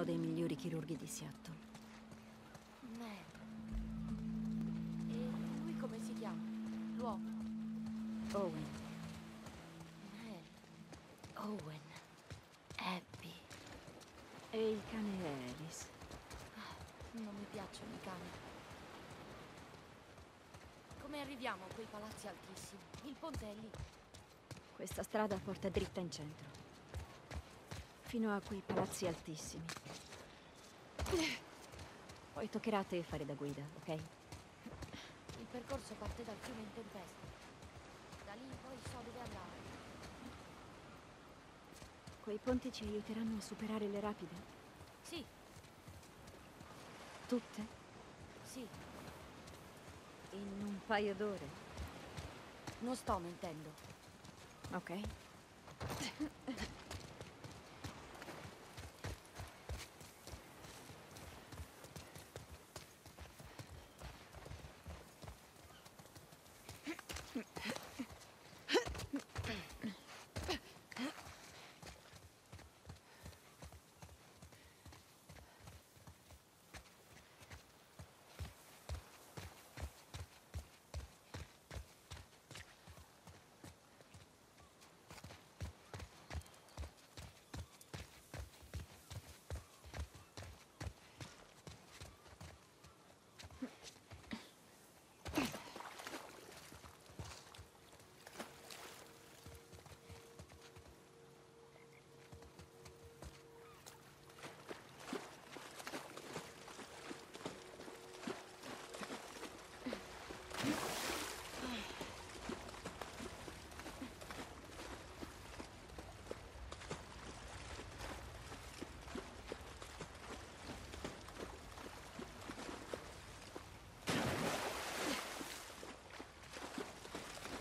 uno dei migliori chirurghi di Seattle. Merda. E lui come si chiama? L'uomo? Owen. Mel. Owen. Abby. E il cane è Alice. Non mi piacciono i cani. Come arriviamo a quei palazzi altissimi? Il ponte è lì. Questa strada porta dritta in centro. Fino a quei palazzi altissimi. Poi toccherà a te fare da guida, ok? Il percorso parte dal fiume in tempesta. Da lì poi so dove andare. Quei ponti ci aiuteranno a superare le rapide? Sì, Tutte? sì, In un paio d'ore? non sto mentendo. Ok.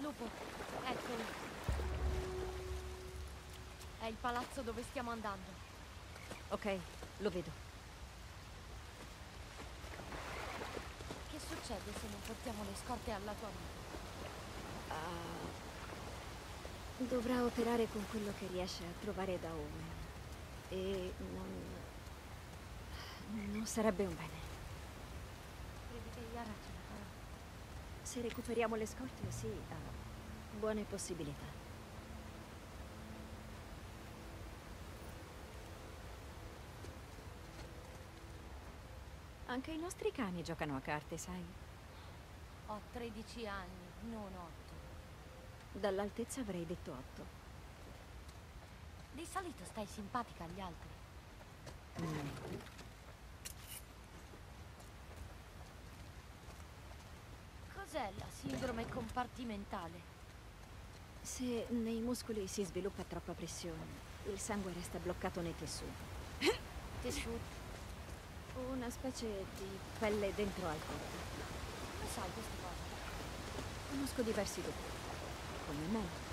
Lupo, eccolo. È il palazzo dove stiamo andando. Ok, lo vedo. Che succede se non portiamo le scorte alla tua amica? Ah, dovrà operare con quello che riesce a trovare da Owen. E non... Non sarebbe un bene. Credi che Yara ce la farà? Se recuperiamo le scorte, sì, ha buone possibilità. Anche i nostri cani giocano a carte, sai? Ho 13 anni, non 8. Dall'altezza avrei detto otto. Di solito stai simpatica agli altri. Cos'è la sindrome compartimentale? Se nei muscoli si sviluppa troppa pressione, il sangue resta bloccato nei tessuti. Tessuti. Una specie di pelle dentro al corpo. Come sai queste cose? Conosco diversi dottori, come me.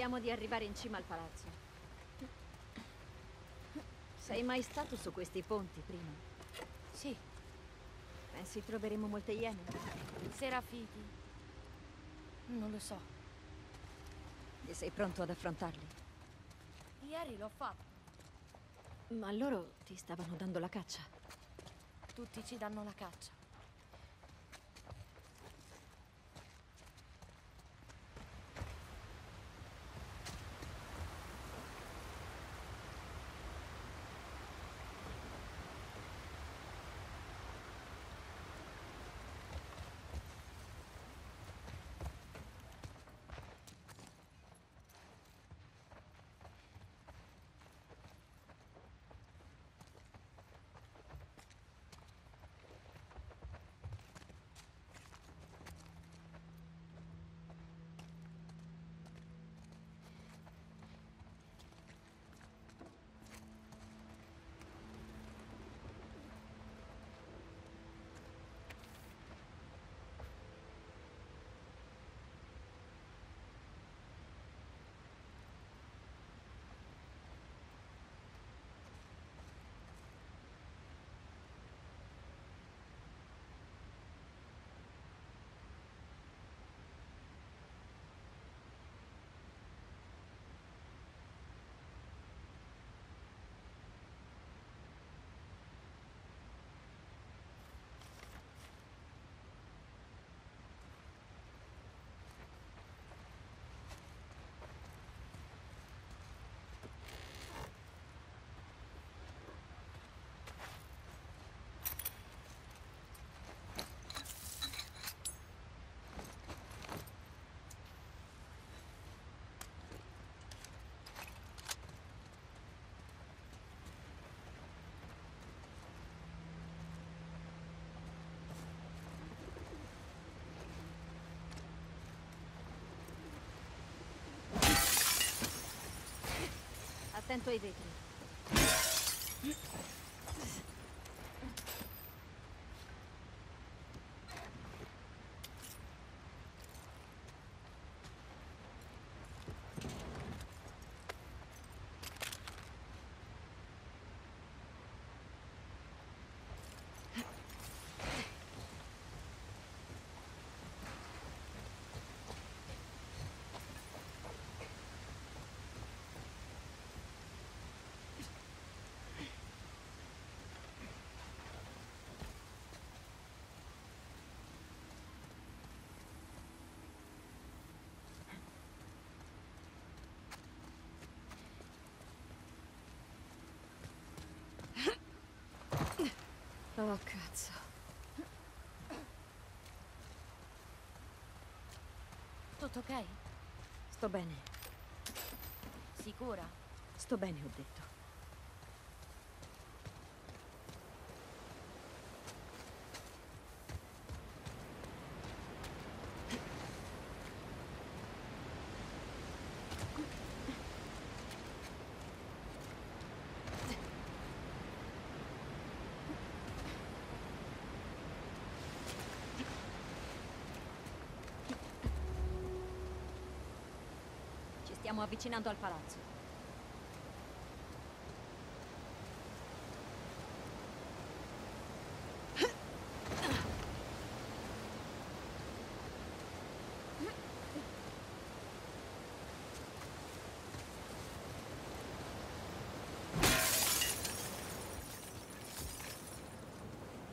Vediamo di arrivare in cima al palazzo. Sei mai stato su questi ponti prima? Sì, Pensi troveremo molte iene? serafiti. Non lo so. E sei pronto ad affrontarli? Ieri l'ho fatto. Ma loro ti stavano dando la caccia. Tutti ci danno la caccia. Attento ai vetri. Oh, cazzo. Tutto ok? Sto bene. Sicura? Sto bene, ho detto. Ci stiamo avvicinando al palazzo.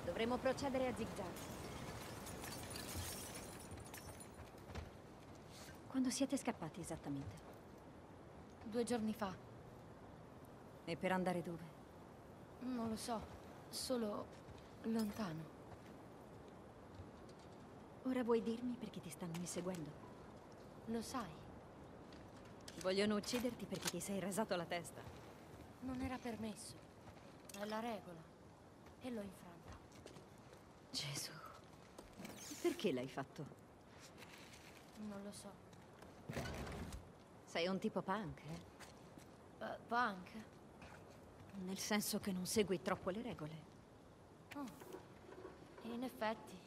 Dovremmo procedere a zigzag. Quando siete scappati esattamente? Due giorni fa. E per andare dove? Non lo so. Solo lontano. Ora vuoi dirmi perché ti stanno inseguendo? Lo sai. Vogliono ucciderti perché ti sei rasato la testa. Non era permesso. È la regola. E l'ho infranta. Gesù. Perché l'hai fatto? Non lo so. Sei un tipo punk, eh? Uh, punk? Nel senso che non segui troppo le regole. Oh. In effetti.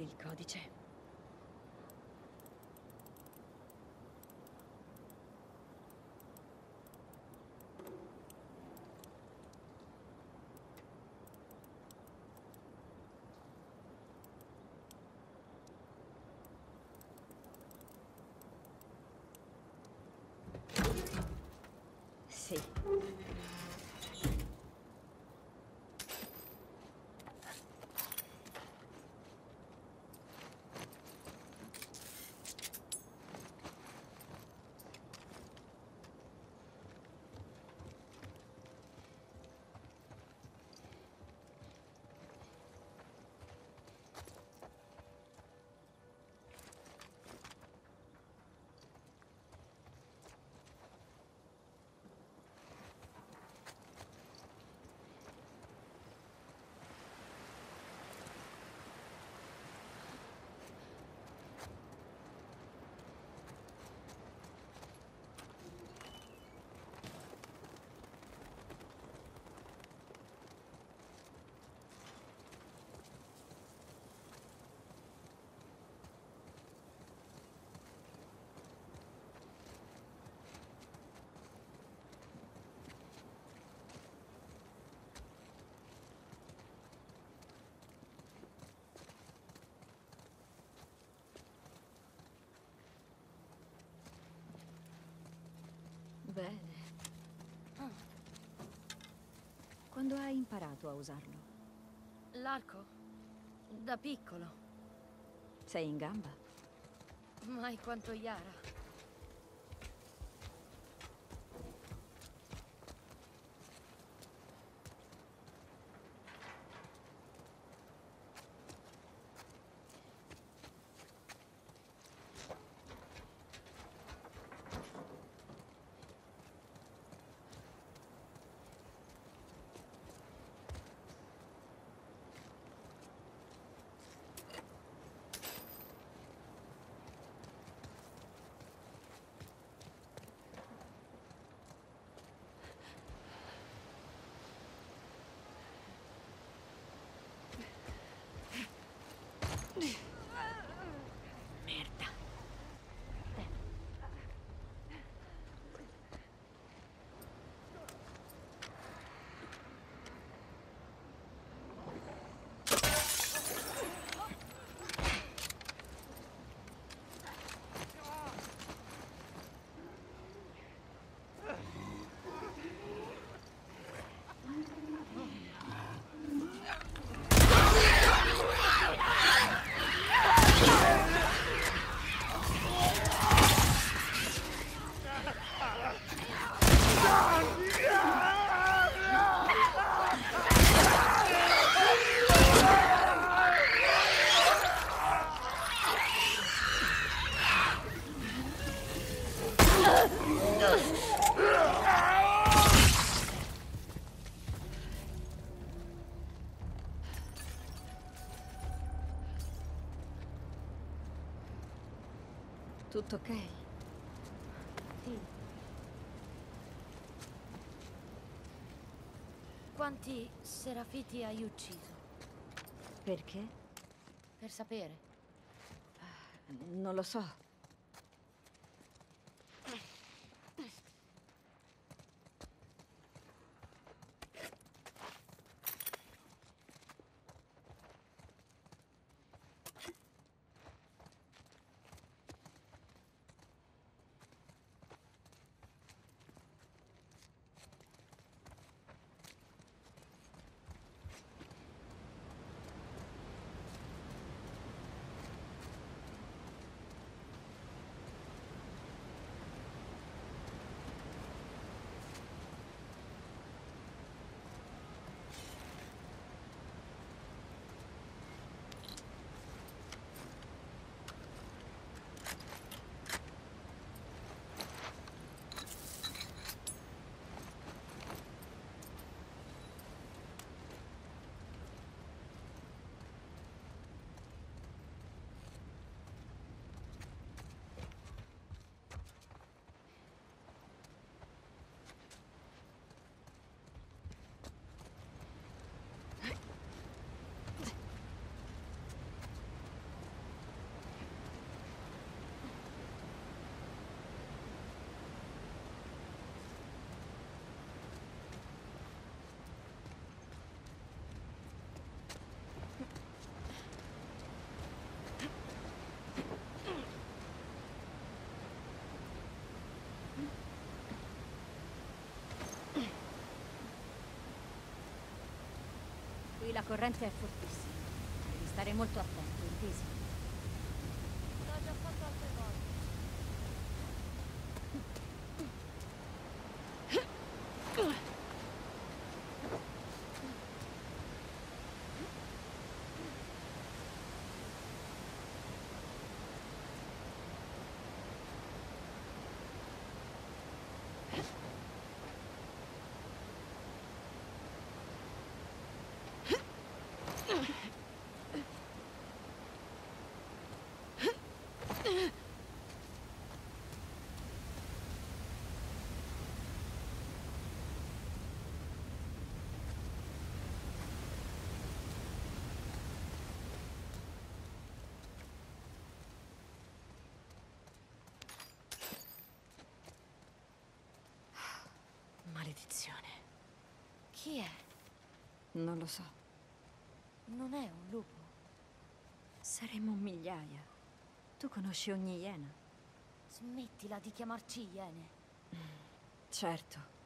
Rivedere il codice. Sì. Bene. Ah, Quando hai imparato a usarlo? l'arco? Da piccolo. Sei in gamba? Mai quanto Yara. Tutto ok? Sì. Quanti serafiti hai ucciso? Perché? Per sapere. Non lo so. La corrente è fortissima. Devi stare molto attento, intesi? L'ho già fatto altre volte. Maledizione. Chi è? Non lo so. Non è un lupo. Saremo migliaia. Tu conosci ogni iena? Smettila di chiamarci iene. Certo.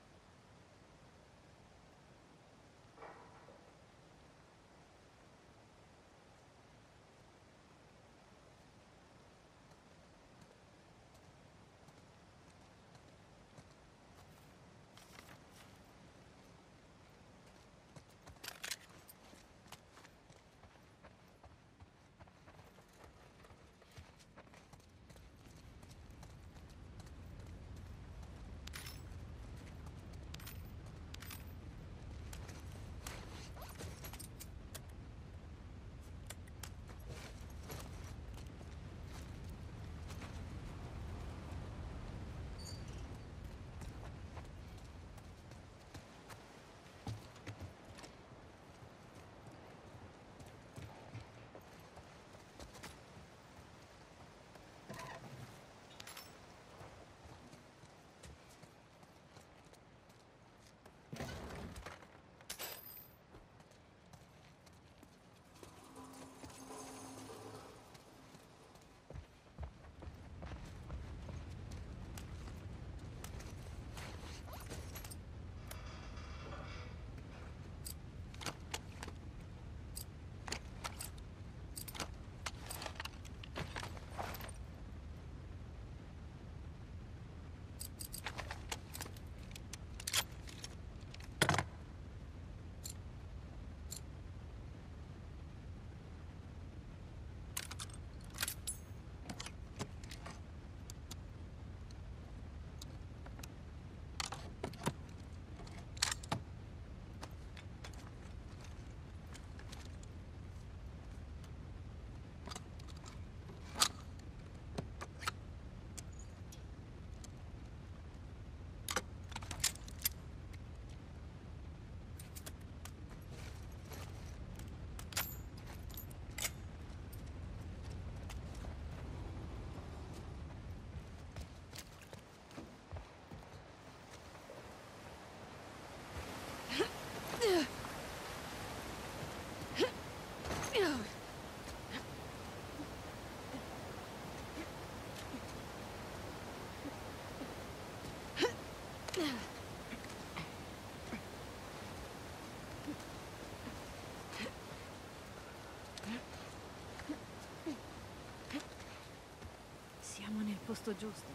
Siamo nel posto giusto.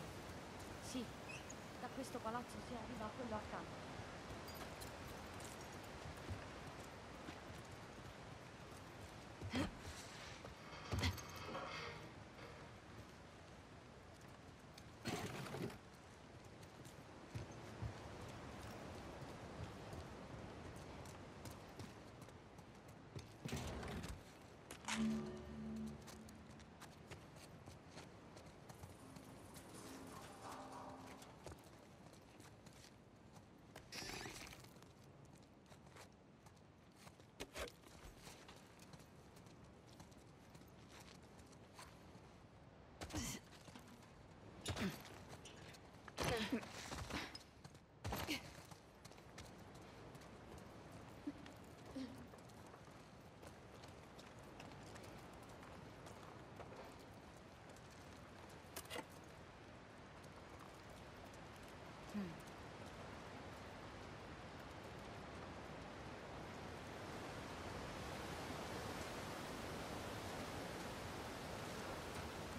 Sì, da questo palazzo si arriva a quello accanto. Huh?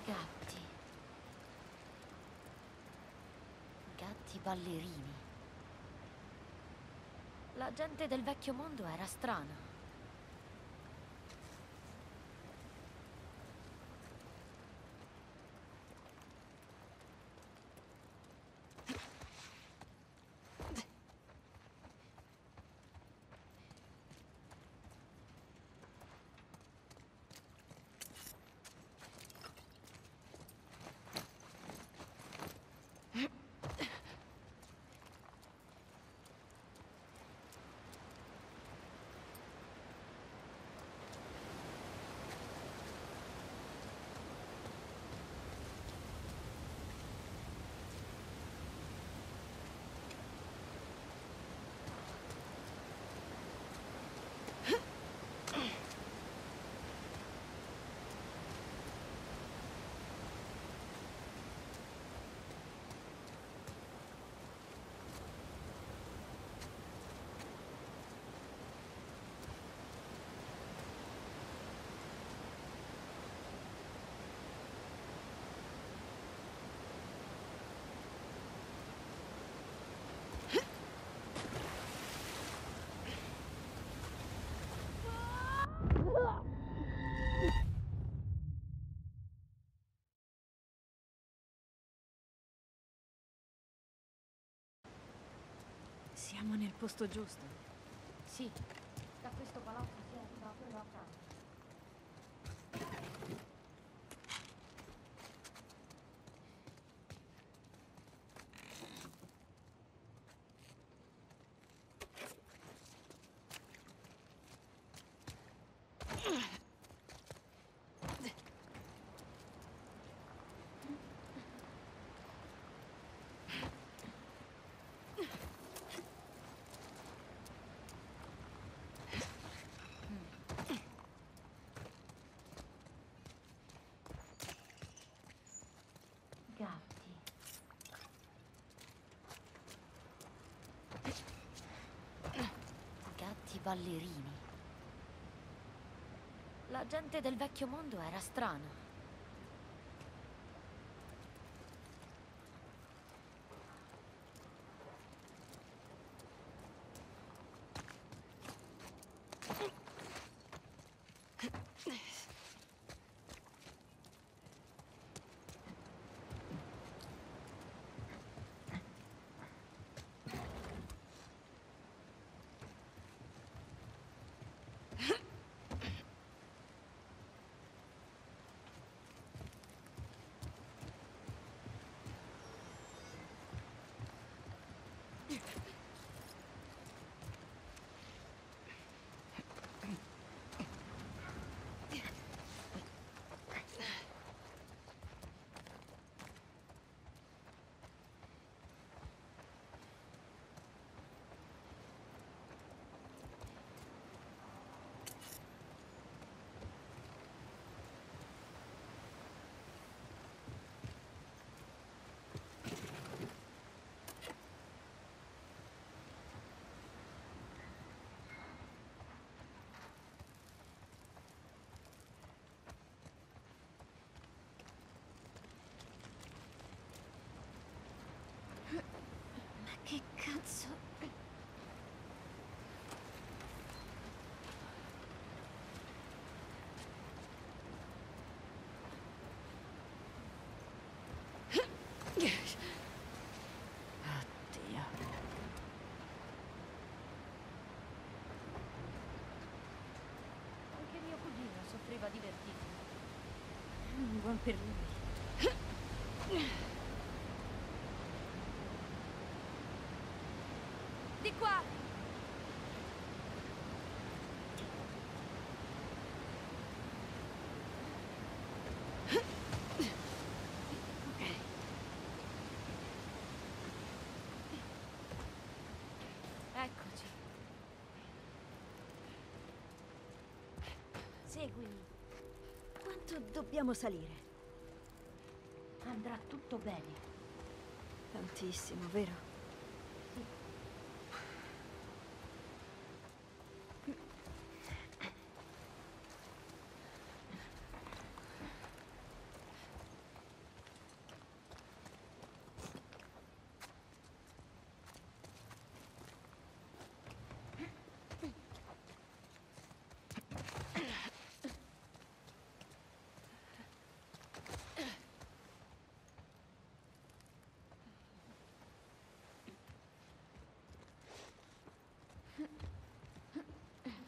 Gatti. Ballerini. La gente del vecchio mondo era strana. Siamo nel posto giusto. Sì, da questo palazzo si entra pure la casa. Gatti. Gatti ballerini. La gente del vecchio mondo era strana. Che cazzo? Oddio. Anche mio cugino soffriva di vertigini. Buon per lui. Di qua! Seguimi. Quanto dobbiamo salire? Andrà tutto bene. Tantissimo, vero?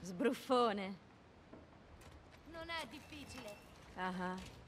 Sbruffone. Non è difficile. Ah. Uh -huh.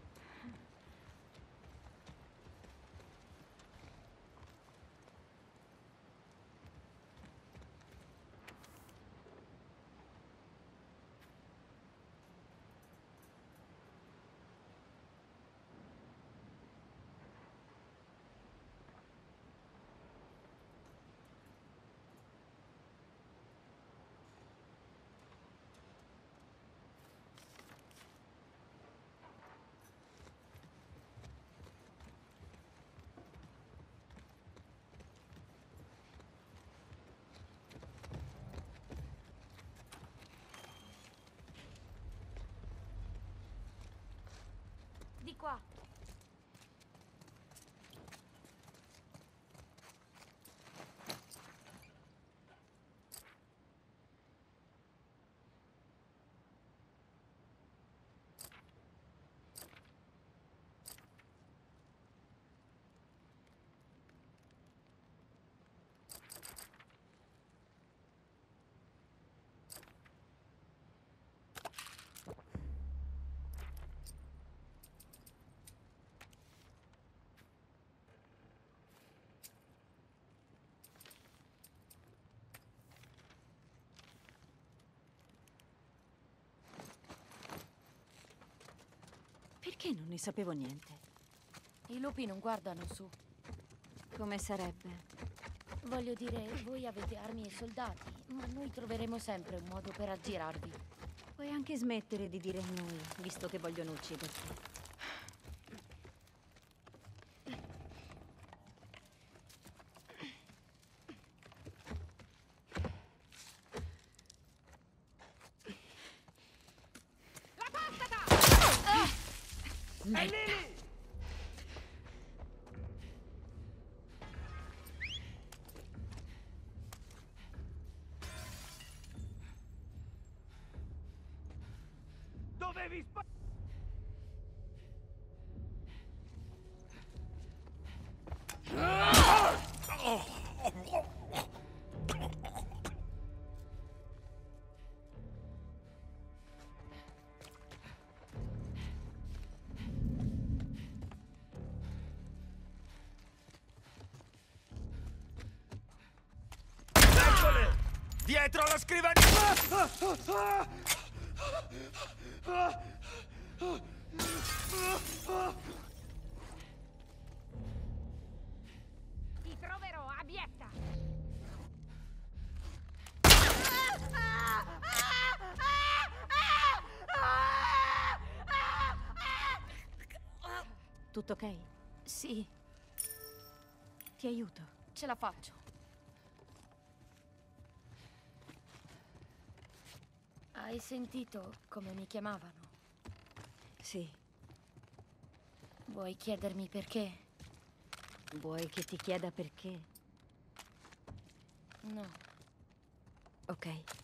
Qua. Perché non ne sapevo niente? I lupi non guardano su. Come sarebbe? Voglio dire, voi avete armi e soldati, ma noi troveremo sempre un modo per aggirarvi. Puoi anche smettere di dire noi, visto che vogliono ucciderti. Dietro la scrivania! Ti troverò, abietta! Tutto ok? Sì, Ti aiuto. ce la faccio. Hai sentito come mi chiamavano? Sì. Vuoi chiedermi perché? Vuoi che ti chieda perché? No. Ok.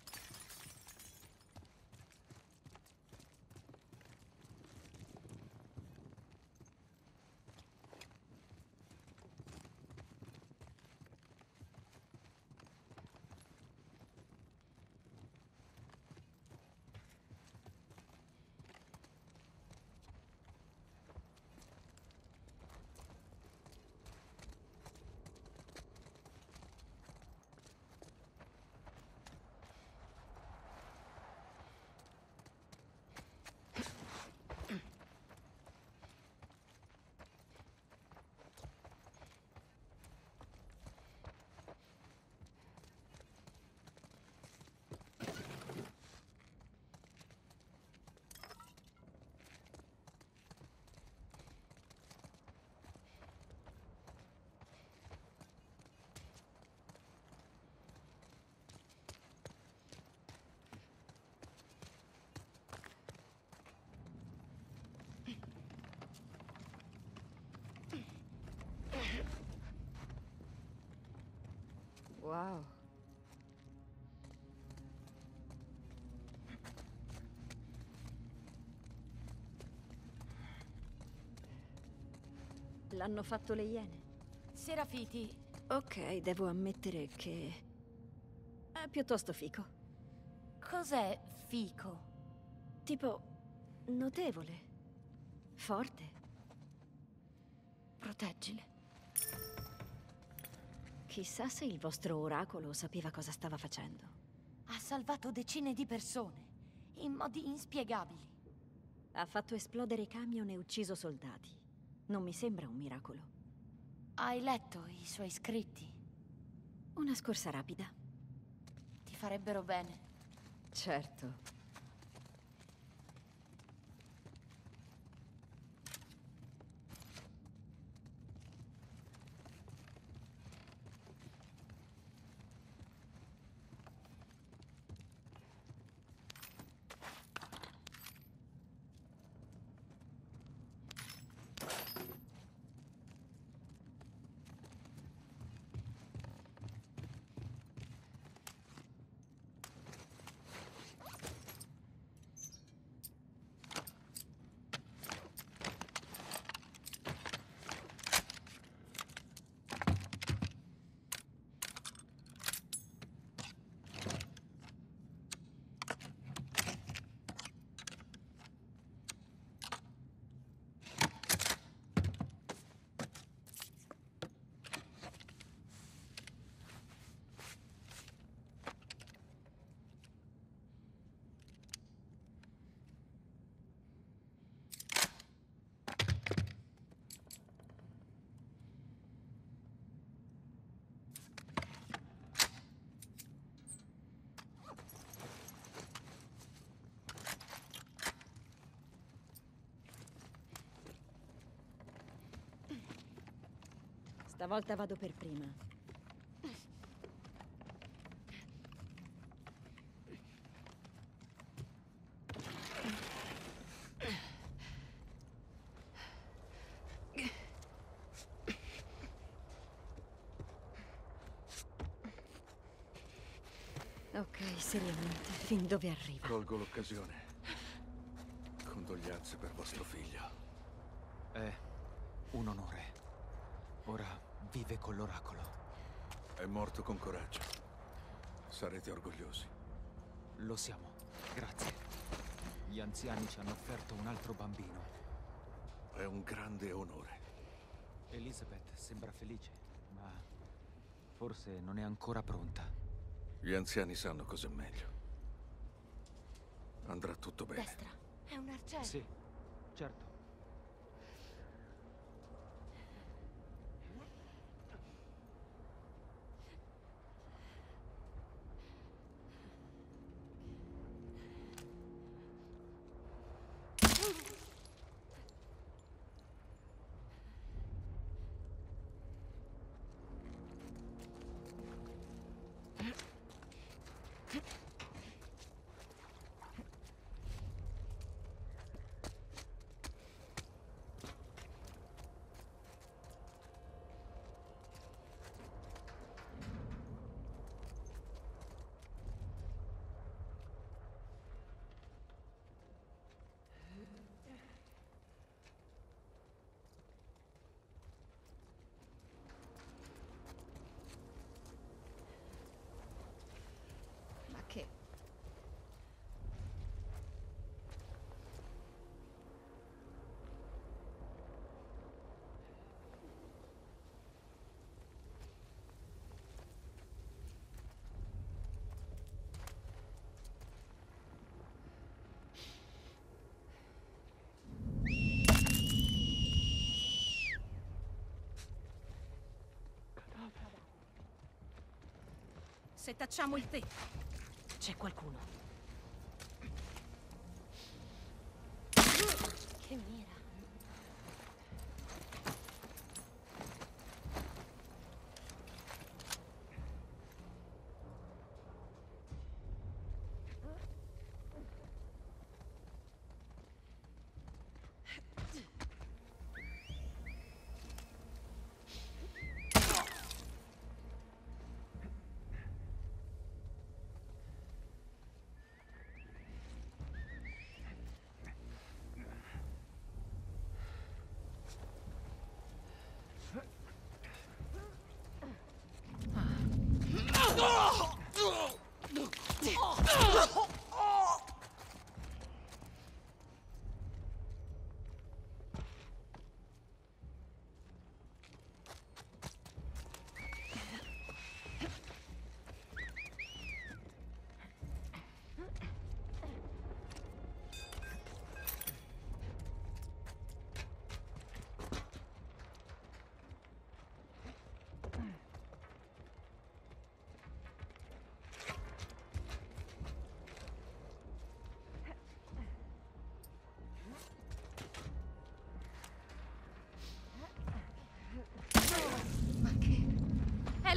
Wow. L'hanno fatto le iene. Serafiti, Ok, devo ammettere che... è piuttosto fico. Cos'è fico? Tipo notevole, forte. Proteggile. Chissà se il vostro oracolo sapeva cosa stava facendo. Ha salvato decine di persone, in modi inspiegabili. Ha fatto esplodere camion e ucciso soldati. Non mi sembra un miracolo. Hai letto i suoi scritti? Una scorsa rapida. Ti farebbero bene. Certo. Stavolta vado per prima. Ok, seriamente, fin dove arriva? Colgo l'occasione. Condoglianze per vostro figlio. È un onore. Ora vive con l'oracolo. È morto con coraggio. Sarete orgogliosi. Lo siamo. Grazie. Gli anziani ci hanno offerto un altro bambino. È un grande onore. Elizabeth sembra felice, ma forse non è ancora pronta. Gli anziani sanno cos'è meglio. Andrà tutto bene. Destra. È un arciere. Sì, certo. Ma che? Setacciamo il tè. C'è qualcuno. Che mira.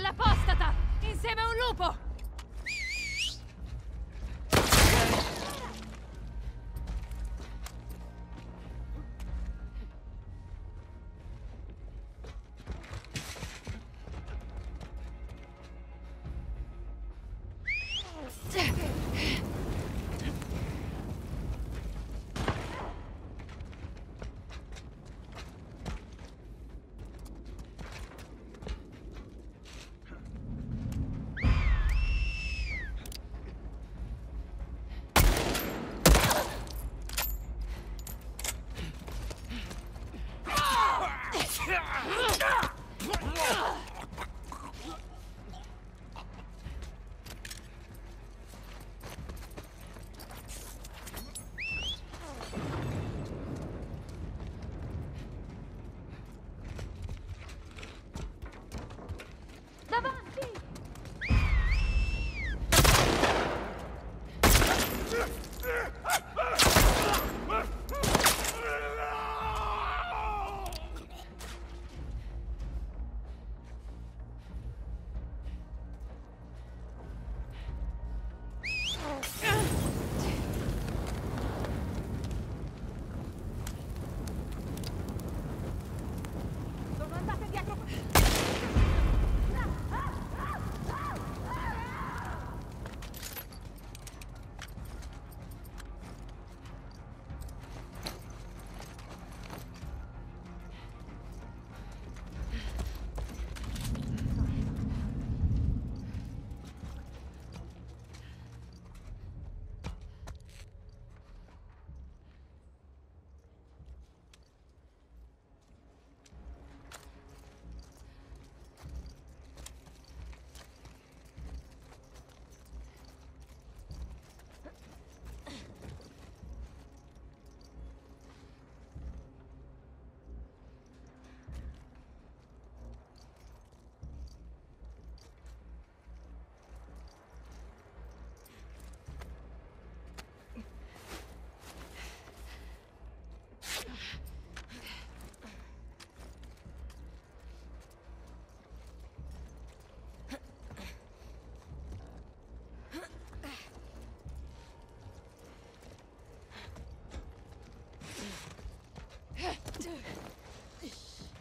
Apostata! Insieme a un lupo!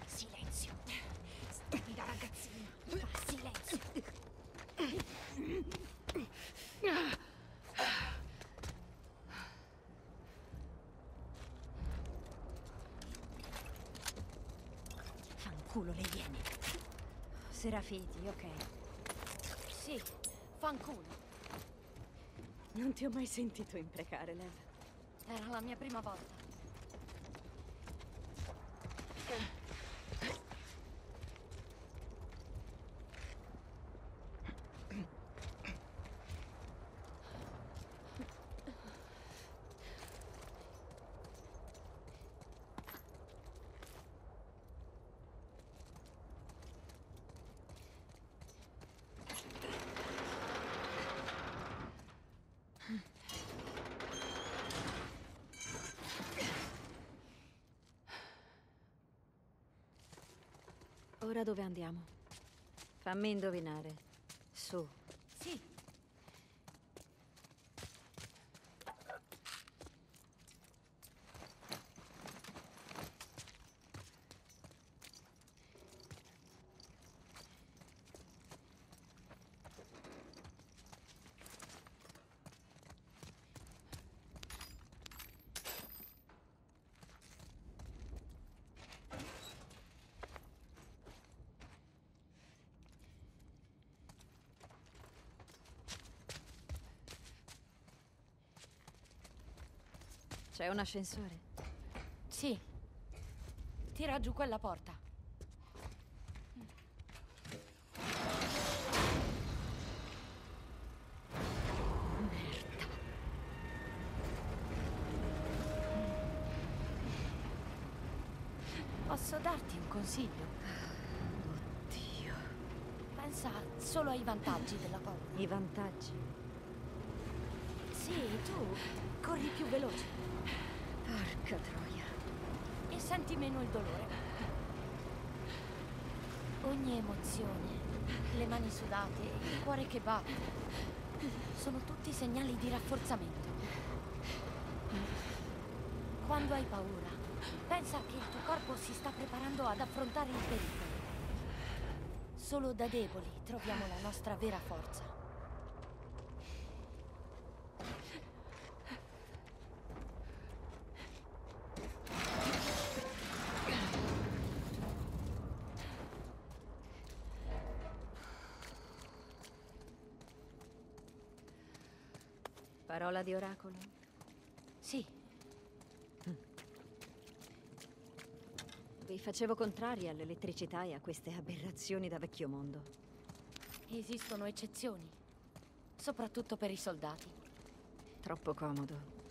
Silenzio. Stupida ragazzina. Silenzio. Fanculo lei viene. Serafiti, ok. Sì, fanculo. Non ti ho mai sentito imprecare, Lev. Era la mia prima volta. Ora dove andiamo? Fammi indovinare. Su. Sì, C'è un ascensore. sì. Tira giù quella porta. Posso darti un consiglio? Oddio. Pensa solo ai vantaggi della paura. I vantaggi. Sì, tu corri più veloce Porca troia. e senti meno il dolore. Ogni emozione, le mani sudate, il cuore che batte, sono tutti segnali di rafforzamento. Quando hai paura, pensa che il tuo corpo si sta preparando ad affrontare il pericolo. Solo da deboli troviamo la nostra vera forza. Parola di oracolo? Sì, Vi facevo contrari all'elettricità e a queste aberrazioni da vecchio mondo. esistono eccezioni, soprattutto per i soldati. Troppo comodo.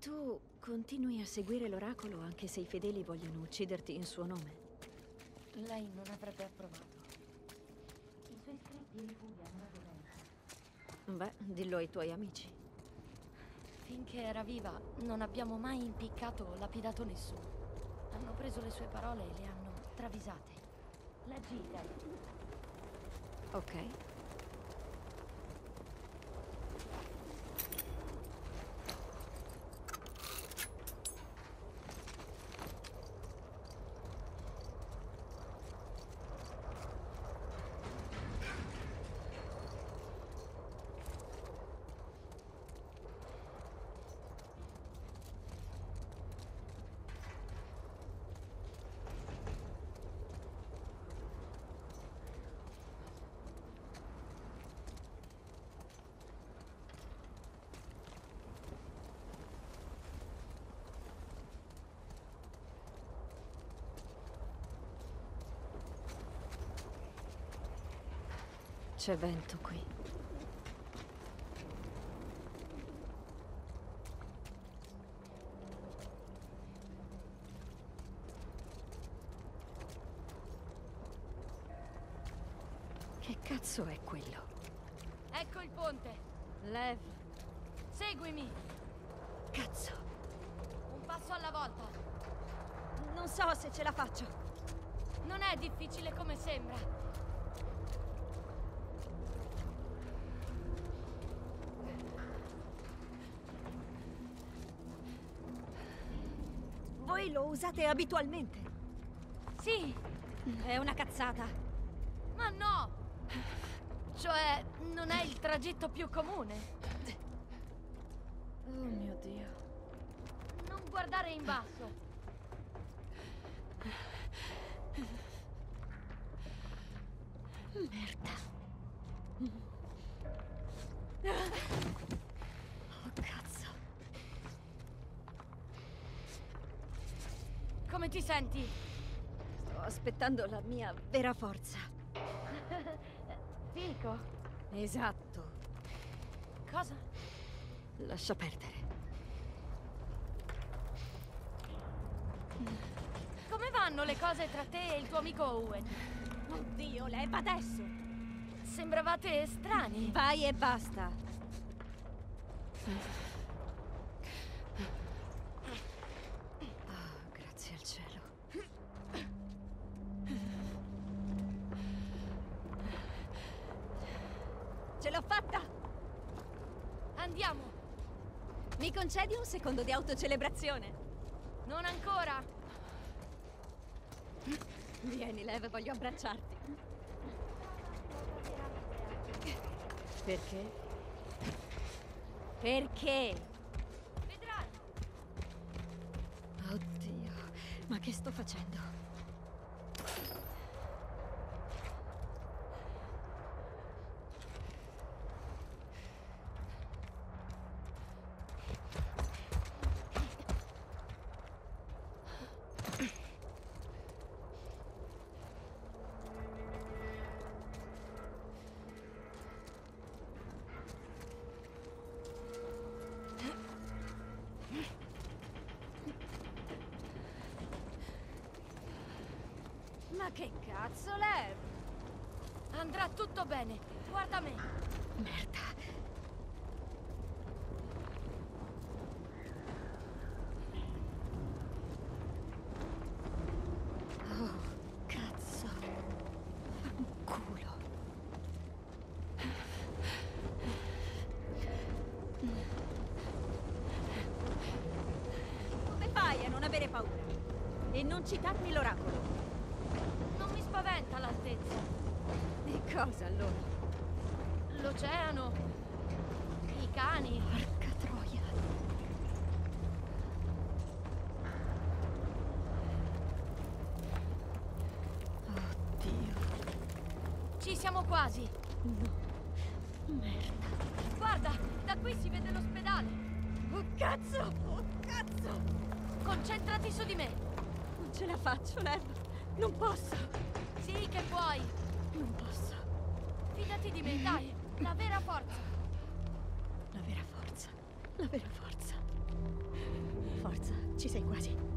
Tu continui a seguire l'oracolo anche se i fedeli vogliono ucciderti in suo nome. Lei non avrebbe approvato. I suoi scritti ripudiano la violenza. Beh, dillo ai tuoi amici. Finché era viva, non abbiamo mai impiccato o lapidato nessuno. Hanno preso le sue parole e le hanno travisate. I testi. Ok. C'è vento qui. Che cazzo è quello? Ecco il ponte. Lev, Seguimi. cazzo. Un passo alla volta. Non so se ce la faccio. Non è difficile come sembra. Voi lo usate abitualmente. Sì, È una cazzata. ma no. Cioè, non è il tragitto più comune. Oh mio Dio. Non guardare in basso. Aspettando la mia vera forza. Fico. Esatto. Cosa? Lascia perdere. Come vanno le cose tra te e il tuo amico Owen? Oddio, leva adesso. Sembravate strani. Vai e basta. Ah, grazie al cielo. Ce l'ho fatta! Andiamo. Mi concedi un secondo di autocelebrazione? Non ancora. Vieni, Lev, voglio abbracciarti. Perché? Perché? Vedrai. Oddio, ma che sto facendo? Siamo quasi. No. Merda. Guarda, da qui si vede l'ospedale. Oh cazzo! Oh cazzo! Concentrati su di me. Non ce la faccio, Lev. Non posso. Sì che puoi. Non posso. Fidati di me, dai. La vera forza. La vera forza. La vera forza. Forza, ci sei quasi.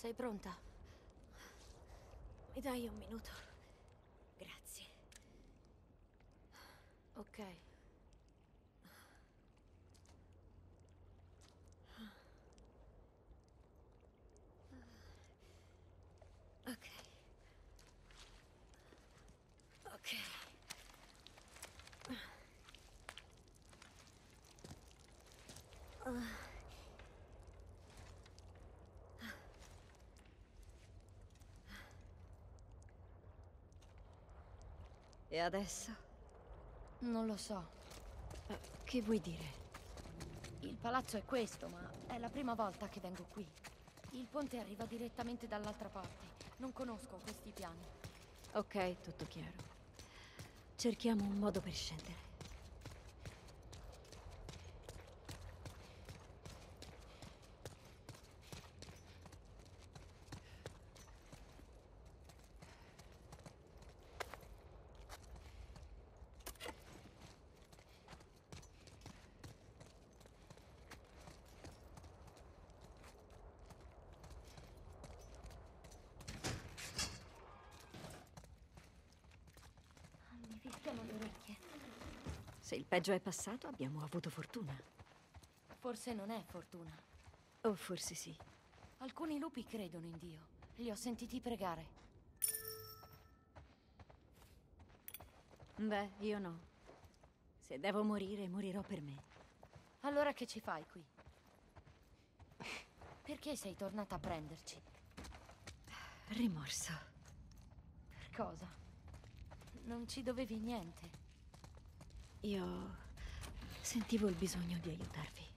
Sei pronta? Mi dai un minuto? Grazie. Ok. Ok. Ok. E adesso? Non lo so. Eh, Che vuoi dire? Il palazzo è questo, ma è la prima volta che vengo qui. Il ponte arriva direttamente dall'altra parte. Non conosco questi piani. Ok, tutto chiaro. Cerchiamo un modo per scendere. Mi fischiano le orecchie. Se il peggio è passato, abbiamo avuto fortuna. Forse non è fortuna. O forse sì. Alcuni lupi credono in Dio. Li ho sentiti pregare. Beh, io no. Se devo morire, morirò per me. Allora che ci fai qui? Perché sei tornata a prenderci? Rimorso. Per cosa? Non ci dovevi niente. Io sentivo il bisogno di aiutarvi.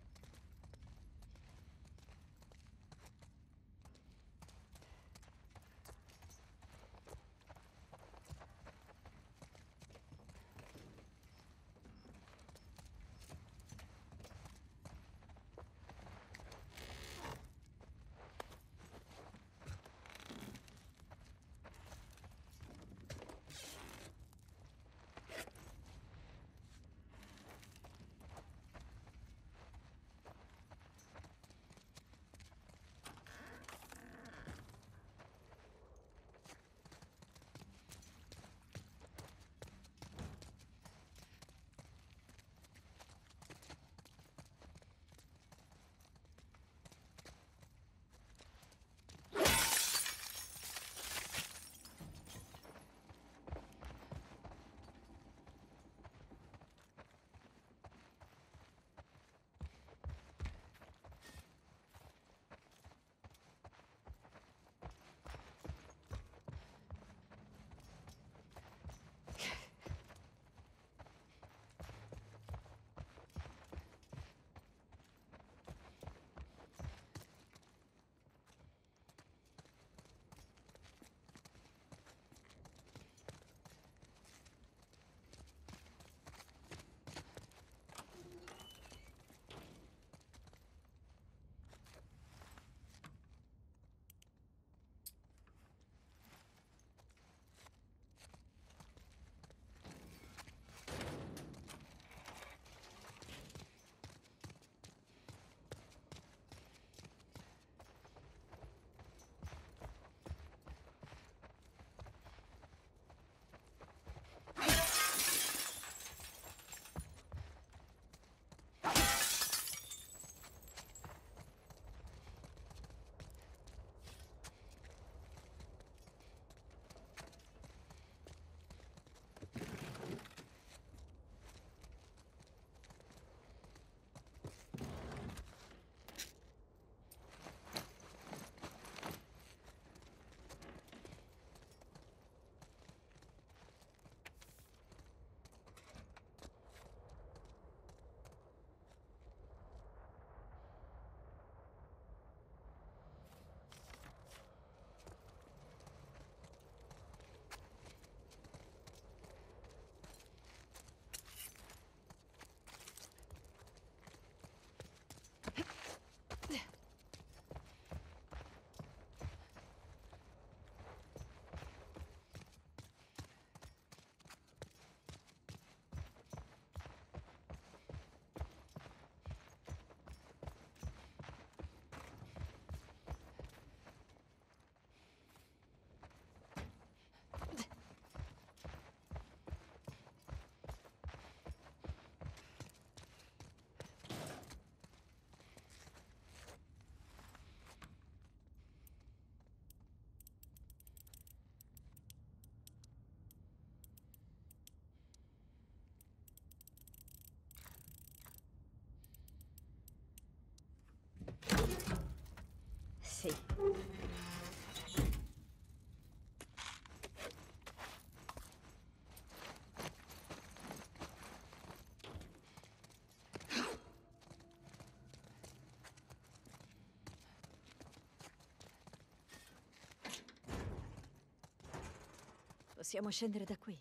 Possiamo scendere da qui.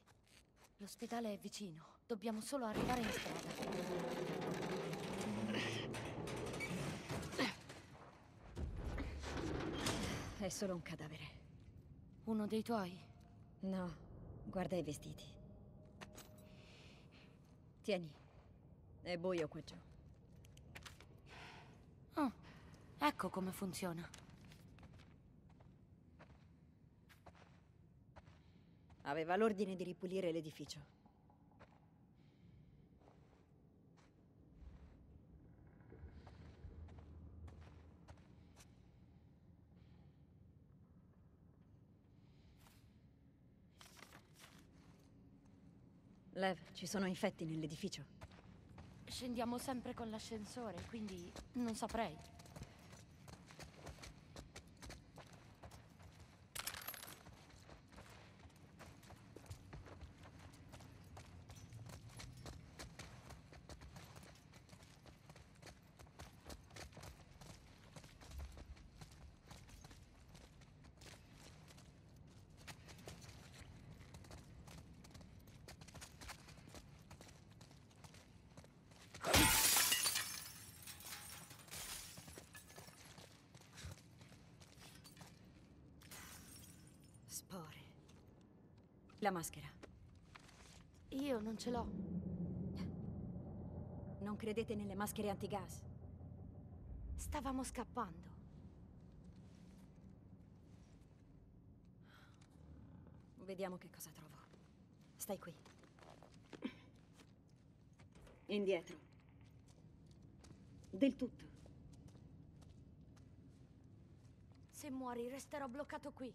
L'ospedale è vicino. Dobbiamo solo arrivare in strada. È solo un cadavere. Uno dei tuoi? No, guarda i vestiti. Tieni. È buio qua giù. Oh, ecco come funziona. Aveva l'ordine di ripulire l'edificio. Lev, ci sono infetti nell'edificio. Scendiamo sempre con l'ascensore, quindi non saprei. Spore. La maschera. Io non ce l'ho. Non credete nelle maschere antigas? Stavamo scappando. Vediamo che cosa trovo. Stai qui. Indietro. Del tutto. Se muori resterò bloccato qui.